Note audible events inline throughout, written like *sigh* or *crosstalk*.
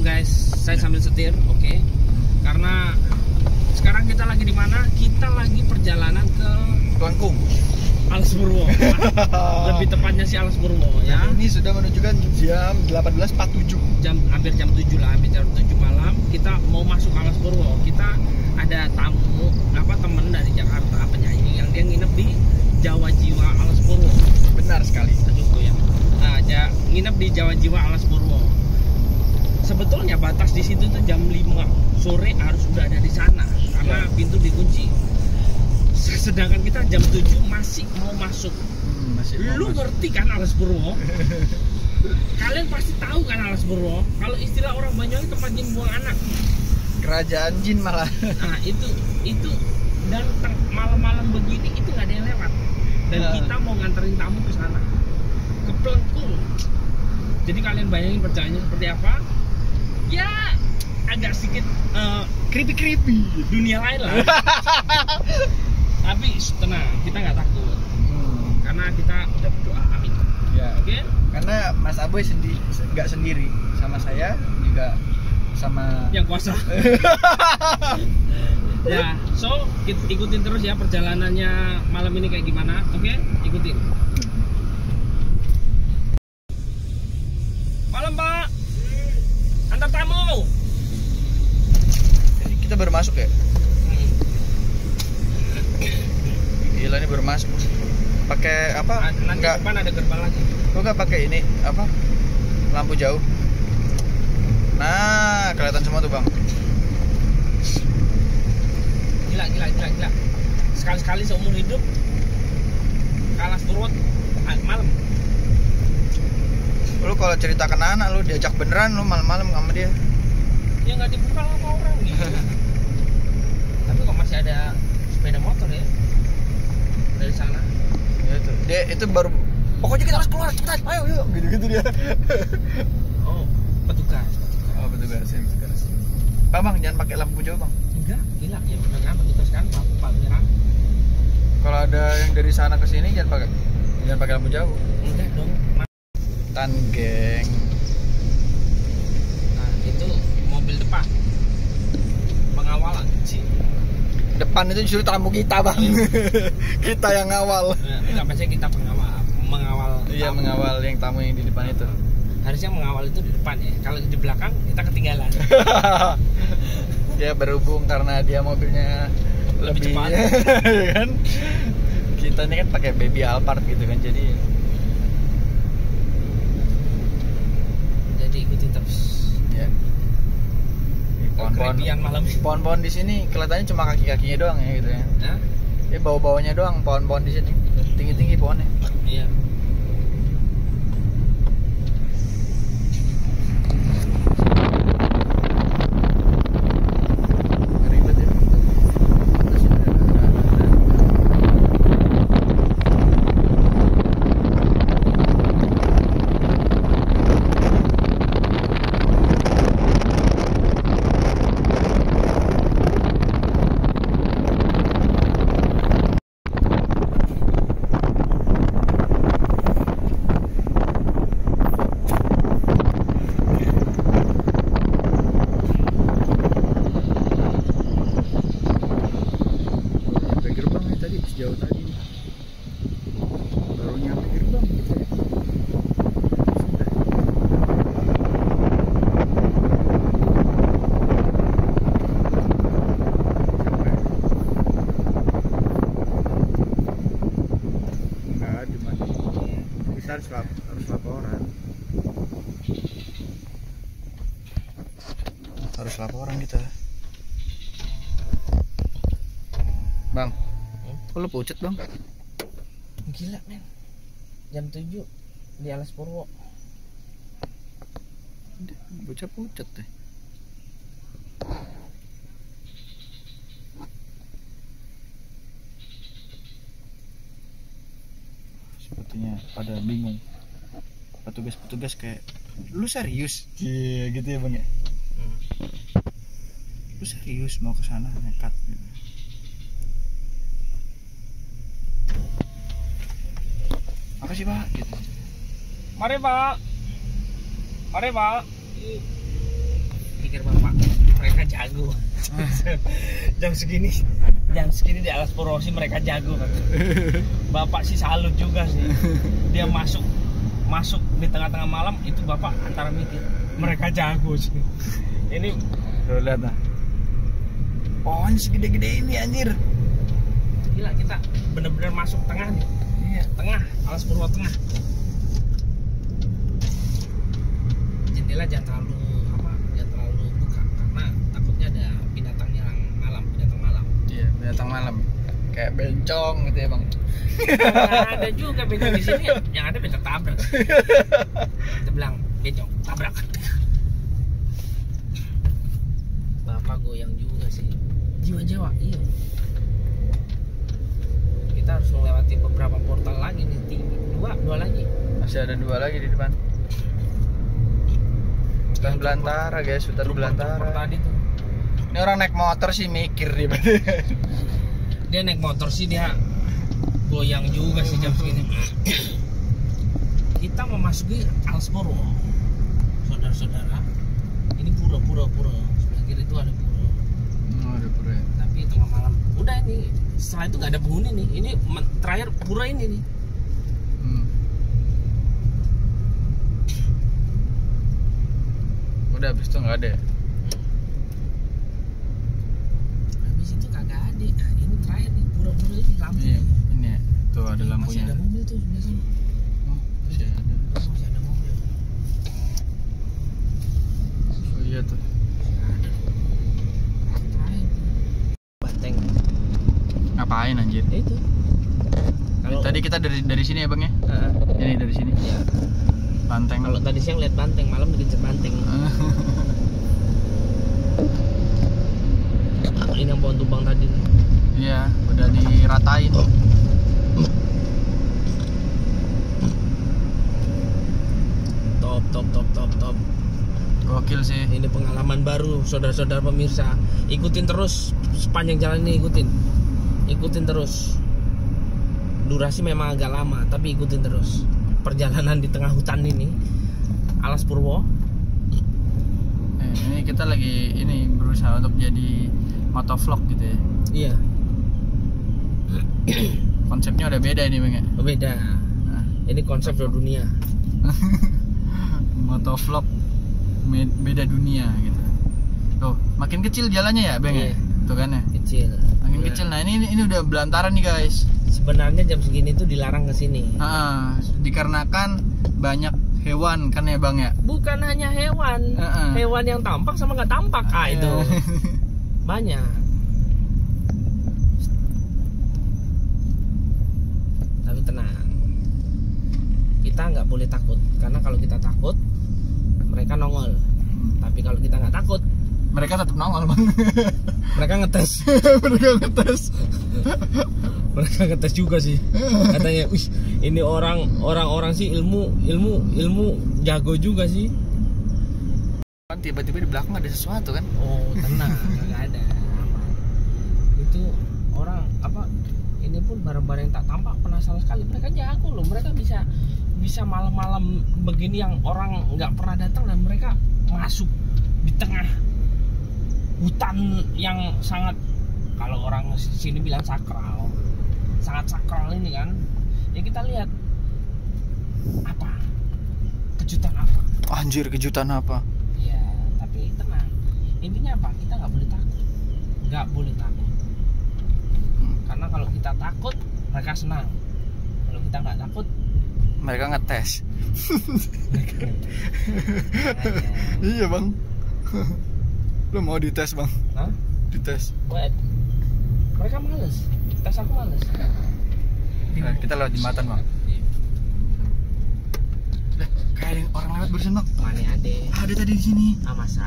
malam guys. Saya sambil setir, oke. Karena sekarang kita lagi di mana? Kita lagi perjalanan ke Kelangkung. Alas Purwo. *laughs* Lebih tepatnya sih Alas Purwo ya. Ini sudah menunjukkan jam 18.47. Jam hampir jam 7 lah, hampir jam 7 malam kita mau masuk Alas Purwo. Kita ada tamu apa temen dari Jakarta penyanyi yang dia nginep di Jawa Jiwa Alas Purwo. Benar sekali. Aduh, ya. Nah, ja, nginep di Jawa Jiwa Alas Purwo. Sebetulnya batas di situ tuh jam 5 sore harus udah ada di sana karena Ya. pintu dikunci. Sedangkan kita jam 7 masih mau masuk. Hmm, masih mau Lu masuk. ngerti kan Alas Purwo? *laughs* Kalian pasti tahu kan Alas Purwo? Kalau istilah orang Banyuwangi tempat jin buang anak. kerajaan jin malah. *laughs* Nah, itu itu dan malam-malam begini itu nggak ada yang lewat. Dan Nah. kita mau nganterin tamu ke sana. Ke Pelengkung. Jadi kalian bayangin perjalanannya seperti apa? Ya agak sedikit eh, creepy creepy. dunia lain lah. *laughs* Tapi tenang, kita nggak takut Hmm, karena kita udah berdoa. Amin. ya. Oke? Karena Mas Aboy sendi nggak sendiri sama saya juga sama Yang kuasa. *laughs* ya, so ikutin terus ya perjalanannya malam ini kayak gimana. Oke? Ikutin. Malam, Pak. Antar tamu. Jadi kita baru masuk ya. Gila ini baru masuk. Pakai apa? Nanti Enggak. depan ada gerbang lagi. Kok nggak pakai ini apa? Lampu jauh. Nah, kelihatan semua tuh bang. Gila, gila, gila, gila. Sekali-sekali seumur hidup kalas turut malam. Lu kalau cerita ke anak lu diajak beneran lu malam-malam sama dia. Ya nggak dibuka sama orang gitu. *laughs* Masih ada sepeda motor ya dari sana. Ya itu. Dia itu baru pokoknya kita harus keluar cepetan. Ayo, yuk. Gitu-gitu dia. *laughs* Oh, petugas. oh, betul beres, beres. Bang, bang, jangan pakai lampu jauh, Bang. Enggak, gila ya kan petugas kan Pak Pak Mirang. Kalau ada yang dari sana ke sini jangan pakai jangan pakai lampu jauh. Enggak dong. Tan geng. Nah, itu mobil depan. Pengawalan sih. Depan itu justru tamu kita, Bang. *laughs* kita yang ngawal. Nah, enggak biasanya kita pengawal mengawal Iya, tamu. mengawal yang tamu yang di depan itu. Harusnya mengawal itu di depan ya. Kalau di belakang kita ketinggalan. *laughs* dia berhubung karena dia mobilnya Lebih lebih, cepat. *laughs* ya kan kita ini kan pakai baby Alphard gitu kan Jadi ikutin terus. ya Ini pohon-pohon. Kekrepian malam. Pohon-pohon di sini kelihatannya cuma kaki-kakinya doang ya gitu ya. Hah? ya bau-baunya doang pohon-pohon di sini. Tinggi-tinggi pohonnya. Iya. ribet ya nyampe gerbang nih tadi sejauh tadi baru nyampe gerbang gitu ya Sudah. Sampai. enggak cuma kita harus lap harus laporan harus laporan kita bang kok lu pucet bang Gila, men. Jam 7 di Alas Purwo. bocah pucet deh sepertinya pada bingung petugas-petugas kayak lu serius iya gitu ya bang ya Hmm. lu serius mau ke sana nekat gitu. Apa sih pak gitu Mari, Pak. Mari, Pak. pikir bapak mereka jago *laughs* jam segini jam segini di alas porosi mereka jago kan *laughs* bapak sih salut juga sih dia masuk masuk di tengah-tengah malam itu bapak antara mikir mereka jago sih ini Tuh lihat nah. Pohon segede-gede ini anjir. gila kita bener-bener masuk tengah nih Iya. tengah alas purwo tengah. Jendela jangan terlalu apa jangan terlalu buka karena takutnya ada binatang yang malam binatang malam. Iya, binatang malam. Kayak bencong gitu ya, Bang. Nggak ada juga bencong di sini yang ada bencong tabrak. Kita bilang bencong tabrak. Bapak goyang juga sih. Jiwa jawa iya kita harus melewati beberapa portal lagi nih tinggi dua dua lagi Masih ada dua lagi di depan. Hutan belantara, guys, hutan belantara. tadi tuh Ini orang naik motor sih mikir dia. *laughs* dia naik motor sih dia goyang juga sih jam segini kita memasuki Alsporo saudara-saudara ini pura pura pura sebelah kiri itu ada pura Oh, ada pura. ya. tapi tengah malam udah ini setelah itu nggak ada penghuni nih ini terakhir pura ini nih Hmm. Udah habis itu nggak ada ya? habis itu kagak ada nah, ini terakhir nih pura pura ini lampu Iya, ini ya. Tuh ada Masih lampunya. ada mobil tuh sebelah Oh, masih ada. masih ada mobil Oh iya tuh. terakhir banteng Ngapain anjir? Ya itu kalau Tadi kita dari dari sini ya, Bang ya? Heeh. Ini dari sini. ya Banteng. kalau tadi siang lihat banteng malam dikejar banteng ini yang pohon tumbang tadi. Iya, udah diratain. top top top top top Gokil sih. ini pengalaman baru saudara-saudara pemirsa ikutin terus sepanjang jalan ini ikutin ikutin terus durasi memang agak lama tapi ikutin terus perjalanan di tengah hutan ini alas purwo Eh, ini kita lagi ini berusaha untuk jadi motovlog gitu ya. iya *coughs* Konsepnya udah beda ini, Bang ya. beda Nah, ini konsep dua dunia *laughs* motovlog beda dunia gitu. Tuh, makin kecil jalannya ya, Bang ya? Iya. Tuh kan ya. kecil Iya. kecil. Nah, ini ini udah belantara nih, guys. sebenarnya jam segini tuh dilarang ke sini Ah, dikarenakan banyak hewan kan ya, Bang ya? bukan hanya hewan Heeh. hewan yang tampak sama nggak tampak ah itu *laughs* banyak tapi tenang kita nggak boleh takut karena kalau kita takut mereka nongol tapi kalau kita nggak takut Mereka tetap nongol, Bang. *laughs* mereka ngetes Mereka ngetes. *laughs* mereka ngetes juga sih katanya wih ini orang orang orang sih ilmu ilmu ilmu jago juga sih Kan tiba-tiba di belakang ada sesuatu kan? oh tenang nggak ada itu orang apa ini pun barang-barang yang tak tampak penasaran sekali mereka jago loh mereka bisa bisa malam-malam begini yang orang nggak pernah datang dan mereka masuk di tengah hutan yang sangat kalau orang sini bilang sakral sangat sakral ini kan ya kita lihat apa? Kejutan apa? Anjir, kejutan apa? ya tapi tenang. Intinya apa? Kita nggak boleh takut. Nggak boleh takut. Karena kalau kita takut mereka senang. Kalau kita nggak takut Mereka ngetes. mereka *laughs* Iya, Bang. Lu mau dites, Bang? Hah? Dites. Buat mereka males tes aku males Nah, kita lewat jembatan, Bang. Lah, kayak ada orang lewat barusan, Bang. mana ada Ada tadi di sini. ah masa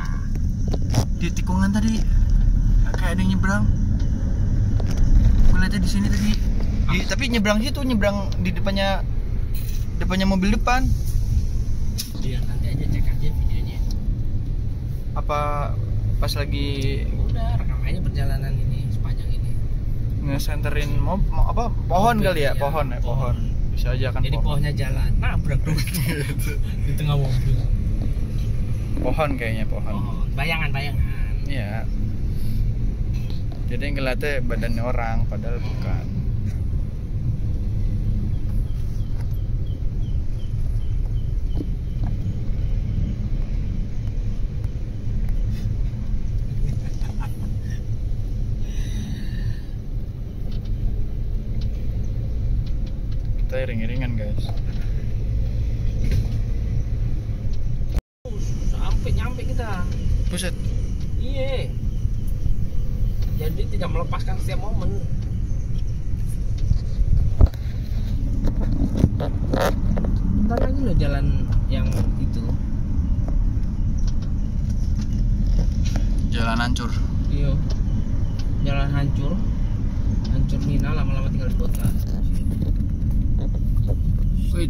Di tikungan tadi. Kayak ada yang nyebrang. Gue liatnya di sini tadi. Di- tapi nyebrang situ, nyebrang di depannya depannya mobil depan. iya nanti aja cek aja videonya Apa pas lagi udah rekam aja perjalanan ini sepanjang ini ngesenterin mob, mo- apa pohon Mobil, kali ya iya, pohon ya pohon. pohon bisa aja kan jadi pohon pohonnya jalan nabrak dong *laughs* di tengah mobil pohon kayaknya pohon Oh, bayangan bayangan. Iya. Jadi ngeliatnya badannya orang, padahal bukan. Kita iring-iringan guys. Sampai nyampe kita. Buset, Iya. Jadi tidak melepaskan setiap momen. Bentar lagi loh jalan yang itu. jalan hancur. Iya. Jalan hancur. Hancur Mina lama-lama tinggal di kota. Wih.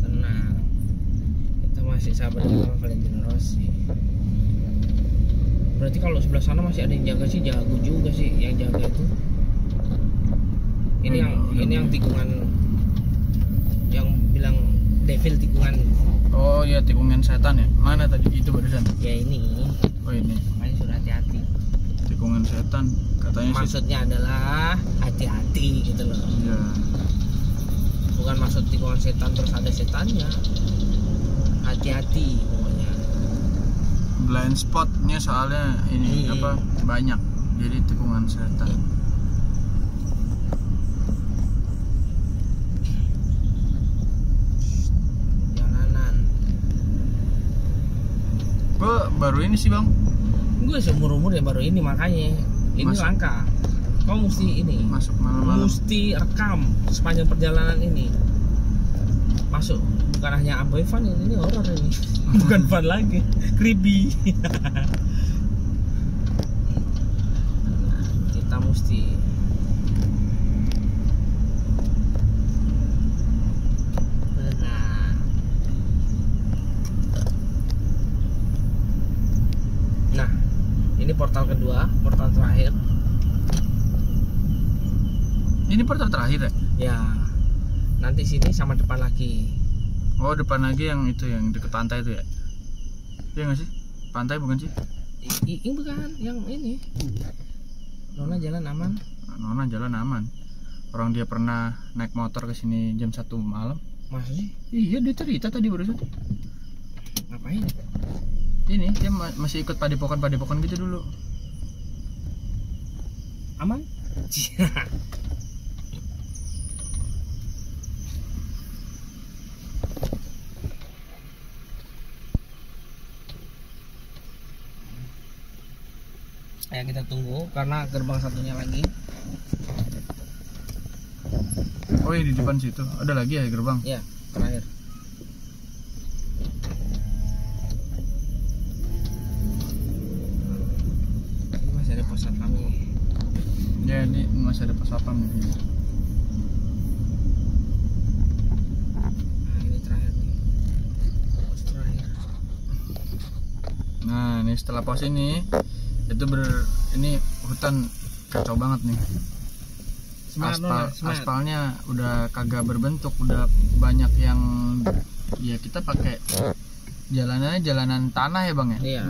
Tenang. Kita masih sabar sama Valentino Rossi. Berarti kalau sebelah sana masih ada yang jaga sih, jago juga sih yang jaga itu. Ini yang Hmm, ini yang tikungan yang bilang devil tikungan Oh iya tikungan setan ya. Mana tadi itu barusan? ya ini Oh ini makanya sudah hati-hati. tikungan setan. Katanya sih. Maksudnya adalah hati-hati gitu loh. Iya. Bukan maksud tikungan setan terus ada setannya. Hati-hati pokoknya. Blind spotnya soalnya ini Iya. apa banyak. Jadi tikungan setan. Jalanan. Gue baru ini sih bang. gue seumur umur ya baru ini makanya ini Masuk. langka kau mesti ini Masuk malam-malam. mesti rekam sepanjang perjalanan ini. Masuk bukan hanya Amboy Fun ini, ini horor ini. *laughs* Bukan fun lagi creepy. *laughs* Kita mesti. Nah nah ini portal kedua portal terakhir Ini portal terakhir ya? ya nanti sini sama depan lagi Oh depan lagi yang itu yang deket pantai itu ya? Iya nggak sih? Pantai bukan sih? I- ini bukan yang ini Nona jalan aman Nona jalan aman. Orang dia pernah naik motor ke sini jam 1 malam. masa sih Iya dia cerita tadi barusan. ngapain Ini dia ma- masih ikut padepokan-padepokan gitu dulu. aman *laughs* *laughs* ya kita tunggu karena gerbang satunya lagi Oh iya di depan situ. Ada lagi ya gerbang? ya terakhir ini masih ada pos kami Ya ini masih ada pos satpam nih. nah ini terakhir nih pos terakhir Nah ini setelah pos ini itu ber ini hutan kacau banget nih. semangat Aspal, Nona, semangat aspalnya udah kagak berbentuk, udah banyak yang ya kita pakai jalanannya jalanan tanah ya bang ya. iya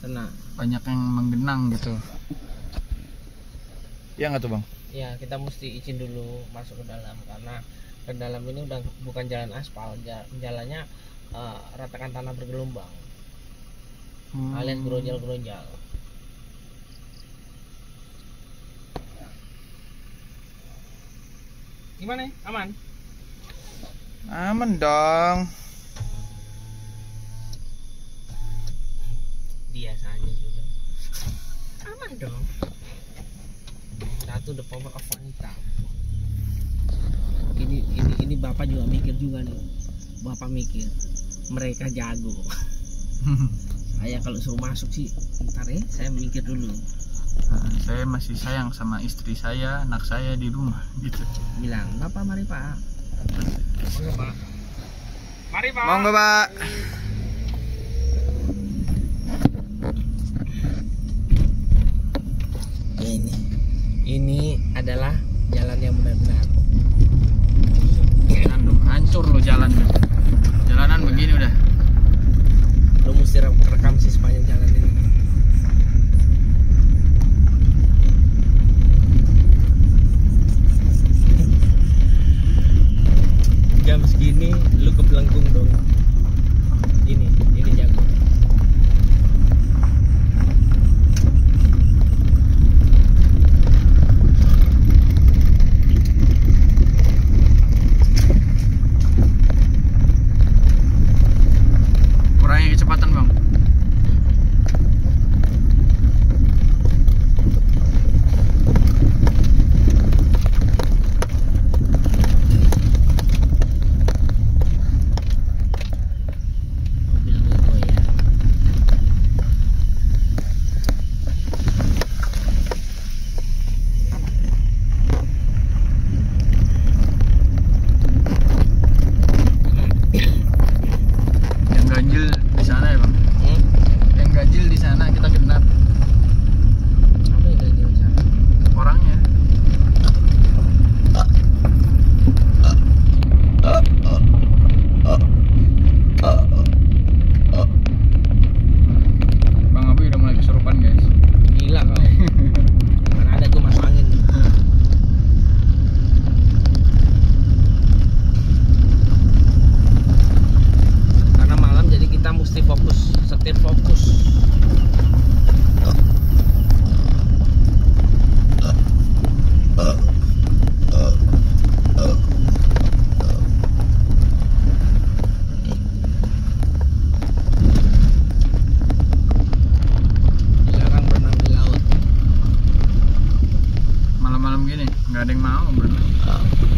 tenang Banyak yang menggenang gitu. Iya nggak tuh bang? ya kita mesti izin dulu masuk ke dalam karena ke dalam ini udah bukan jalan aspal ja- jalannya eh, ratakan tanah bergelombang Hmm. alias geronjal-geronjal gimana ya? aman Aman dong. biasa aja sudah aman dong satu the power of wanita ini ini ini bapak juga mikir juga nih bapak mikir mereka jago *laughs* saya kalau suruh masuk sih ntar ya saya mikir dulu Nah, saya masih sayang sama istri saya, anak saya di rumah gitu. bilang bapak mari pak monggo pak mari pak Monggo pak. ra đánh máu không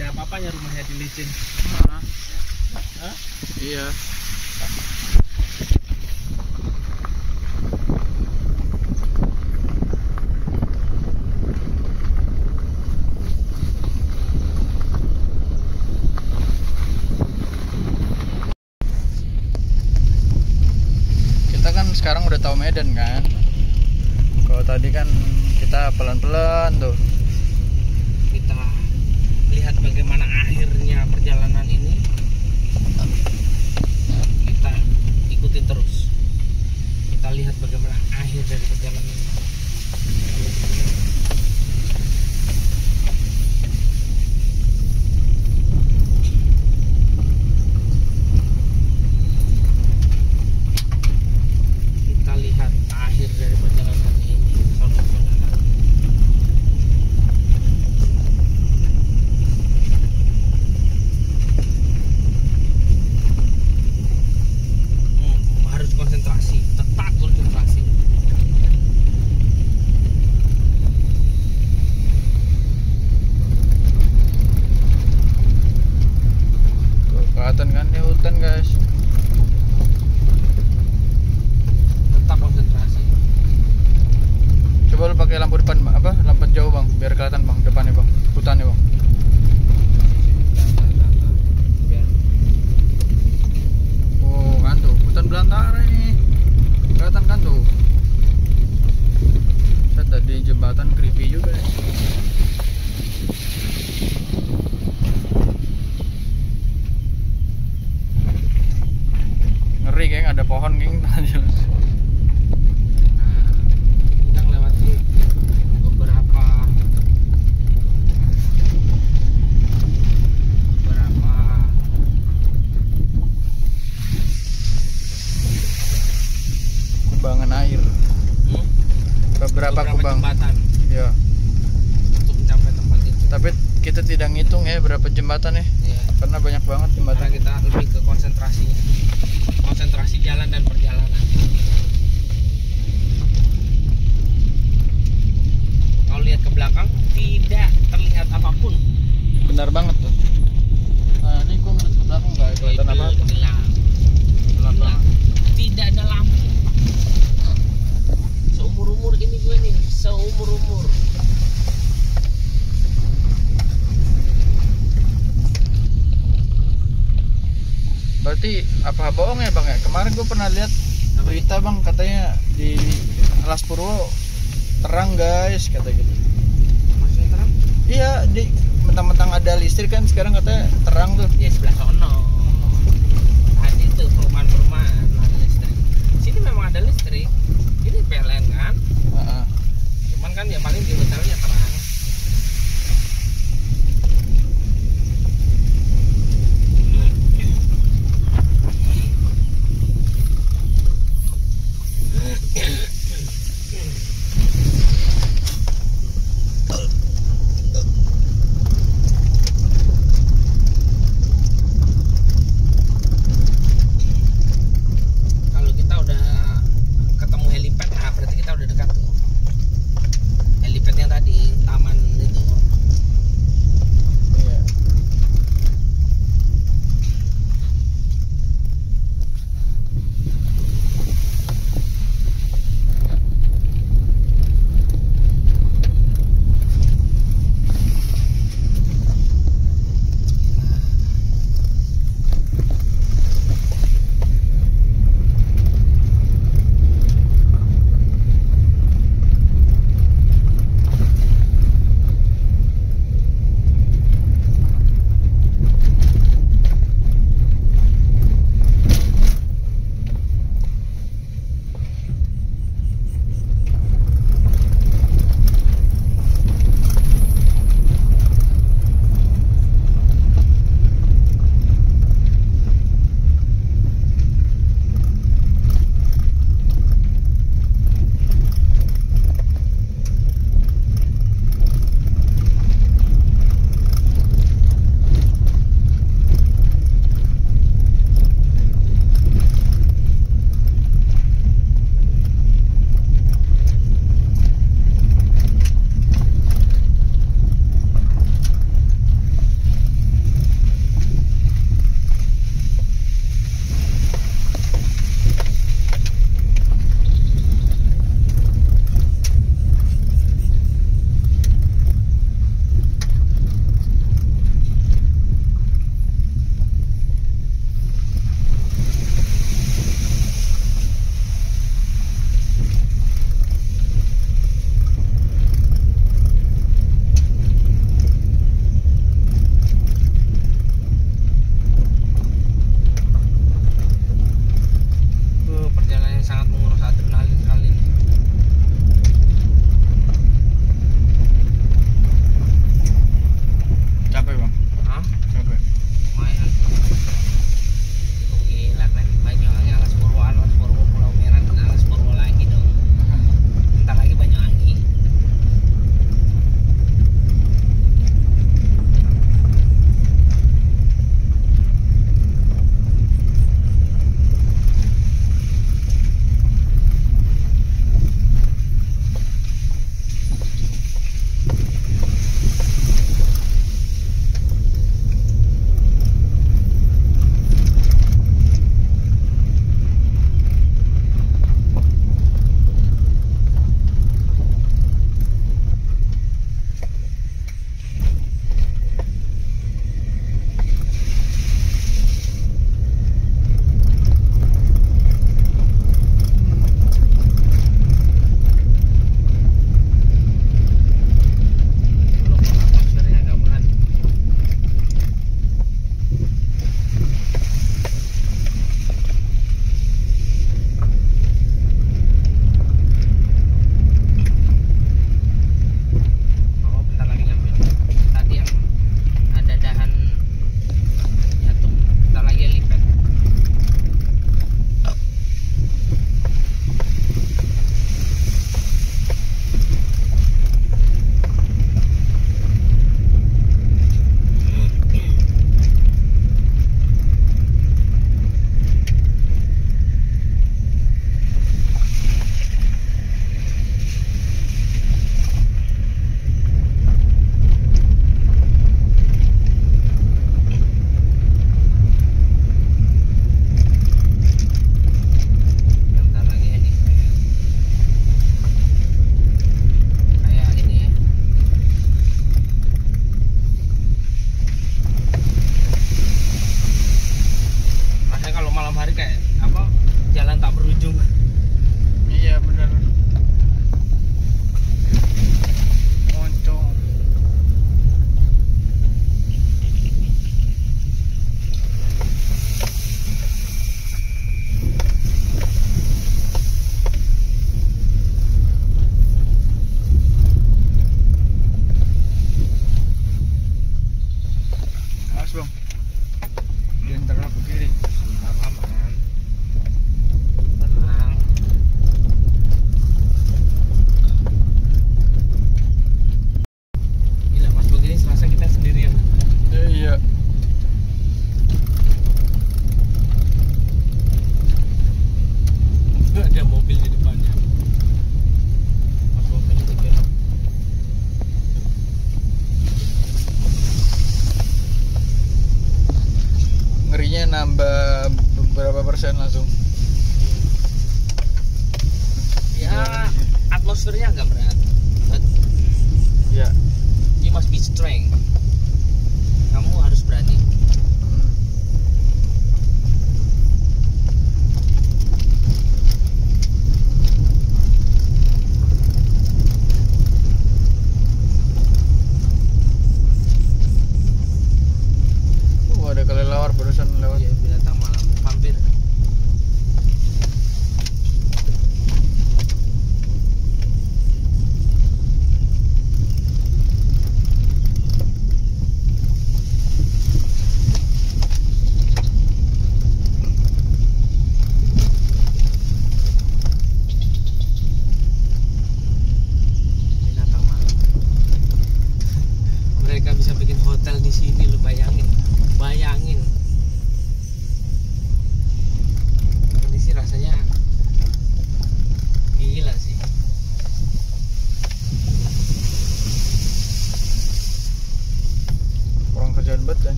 ada apa-apanya rumahnya di licin. Hah? Iya. Jembatan. kita lebih ke konsentrasinya, konsentrasi jalan dan perjalanan. Kalau lihat ke belakang tidak terlihat apa pun. Benar banget tuh. Nah, ini gua ngeliat ke belakang nggak kelihatan apa apa. Gelap. Gelap banget. Tidak ada lampu. Seumur umur ini gue nih, seumur umur. Berarti apa bohong ya bang ya? Kemarin gue pernah lihat berita bang katanya di Alas Purwo terang guys kata gitu. Maksudnya terang? Iya di mentang-mentang ada listrik kan sekarang katanya terang tuh. Ya sebelah sono. Tadi tuh perumahan-perumahan ada listrik. Sini memang ada listrik. Ini PLN kan. Heeh. Cuman kan ya paling di hotelnya terang.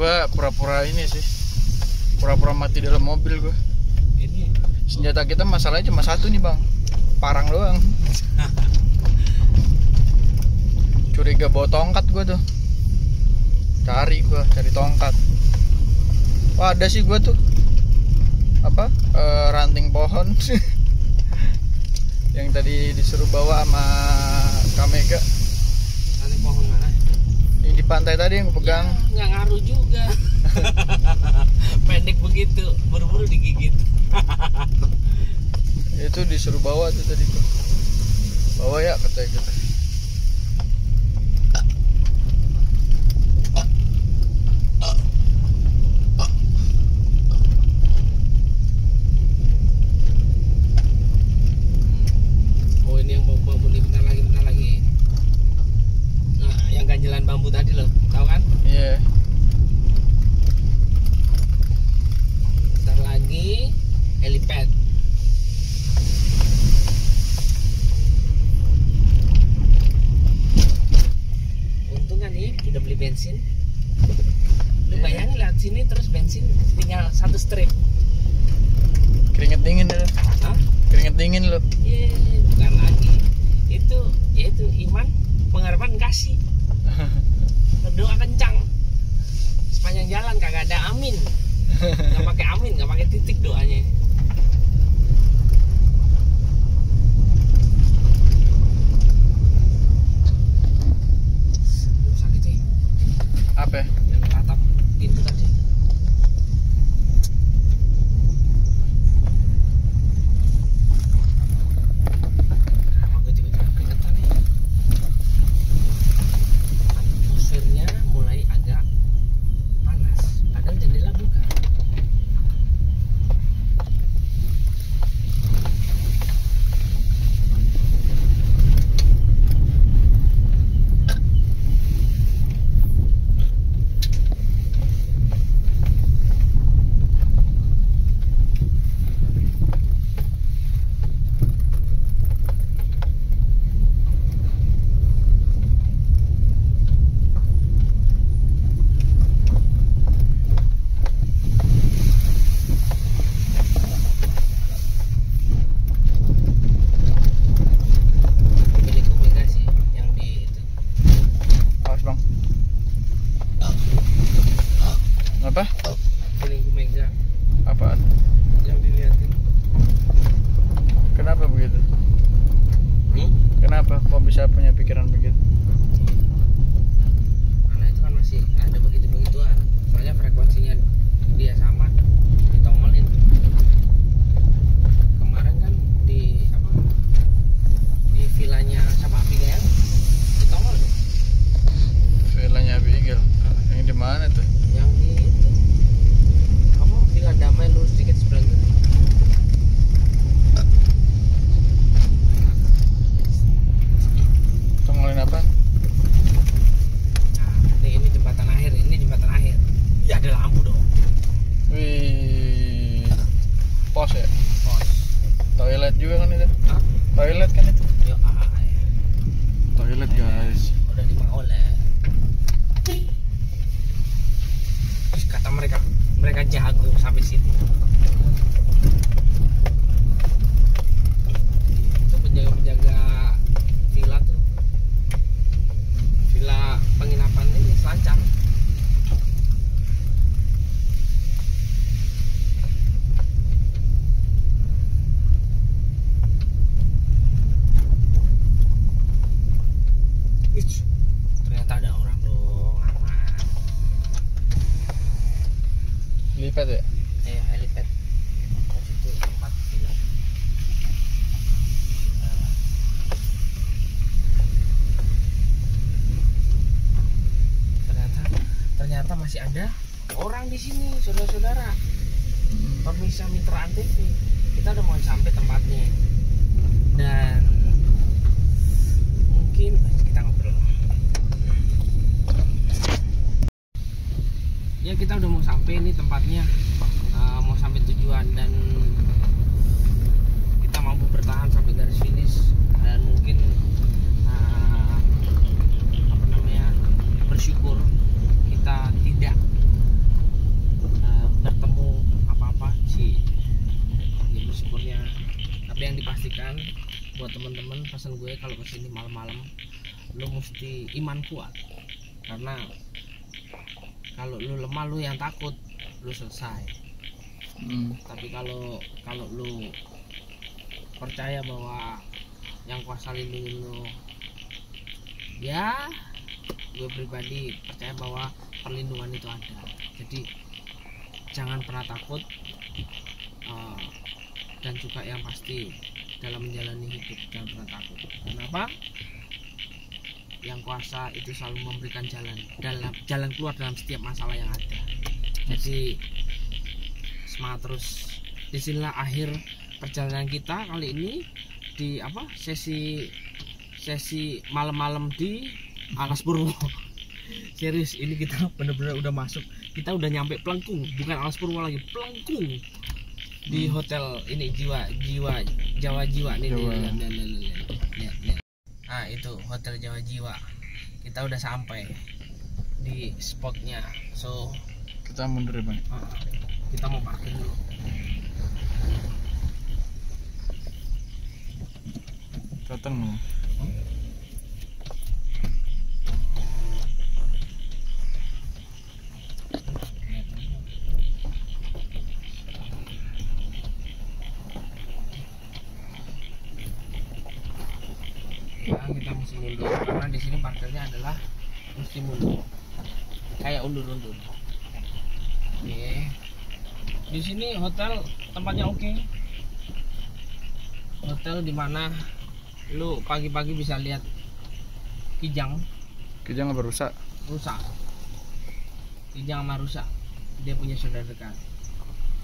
gue pura-pura ini sih. Pura-pura mati dalam mobil gue ini senjata kita masalahnya cuma satu nih bang. Parang doang. *laughs* Curiga bawa tongkat gue tuh. Cari gue cari tongkat. Wah ada sih gue tuh. Apa? E, ranting pohon. *laughs* Yang tadi disuruh bawa sama kamega pantai tadi yang pegang iya, nggak ngaruh juga. *laughs* Pendek begitu buru-buru digigit. *laughs* Itu disuruh bawa tuh tadi bawa ya kata kita masih ada orang di sini saudara-saudara. Pemirsa mitra antv kita udah mau sampai tempatnya. Dan mungkin kita ngobrol. Ya kita udah mau sampai nih tempatnya. Uh, mau sampai tujuan dan kita mampu bertahan sampai garis finish. Dan mungkin uh, apa namanya bersyukur kita tidak uh, bertemu apa-apa sih. Ya bersyukurnya tapi yang dipastikan buat teman-teman pesan gue kalau ke sini malam-malam lu mesti iman kuat. Karena kalau lu lemah lu yang takut lu selesai. Hmm. tapi kalau kalau lu percaya bahwa yang kuasa lindungi lu ya gue pribadi percaya bahwa perlindungan itu ada. Jadi jangan pernah takut eh, dan juga yang pasti dalam menjalani hidup jangan pernah takut. Kenapa? Yang kuasa itu selalu memberikan jalan dalam jalan keluar dalam setiap masalah yang ada. Jadi semangat terus. Di sinilah akhir perjalanan kita kali ini di apa? Sesi sesi malam-malam di Alas Purwo serius ini kita *laughs* bener-bener udah masuk kita udah nyampe Pelengkung bukan Alas Purwo lagi Pelengkung di Hmm. hotel ini jiwa jiwa Jawa Jiwa nih Jawa. lihat, lihat, lihat, lihat, lihat, lihat. ah itu hotel Jawa Jiwa kita udah sampai di spotnya so Kita mundur ya, Bang. ah, kita mau parkir dulu Datang mau. ya kita mesti mundur karena di sini parkirnya adalah mesti mundur kayak undur-undur. Oke. Di sini hotel tempatnya oke. Hotel di mana lu pagi-pagi bisa lihat kijang. Kita nggak berusak. rusak. Kijang sama rusak. Dia punya saudara dekat.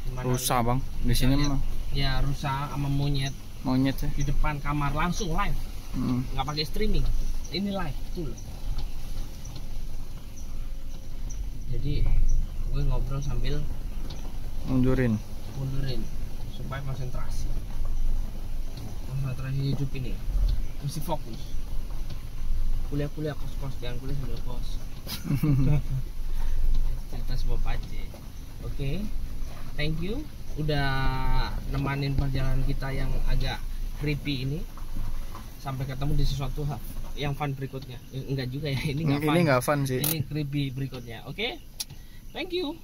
Di mana Rusak, Bang. Di sini mah. Ya rusak sama monyet. Monyet ya. di depan kamar langsung live. Hmm. nggak pakai streaming. Ini live betul jadi gue ngobrol sambil Mundurin. mundurin supaya konsentrasi. Konsentrasi hidup ini mesti fokus. Kuliah-kuliah kos-kos jangan kuliah sambil kos. *laughs* Cerita sebab aja oke thank you udah nemanin perjalanan kita yang agak creepy ini. Sampai ketemu di sesuatu hal yang fun berikutnya. Eh, enggak juga ya ini enggak fun. Ini nggak fun sih. ini creepy berikutnya. Oke? Thank you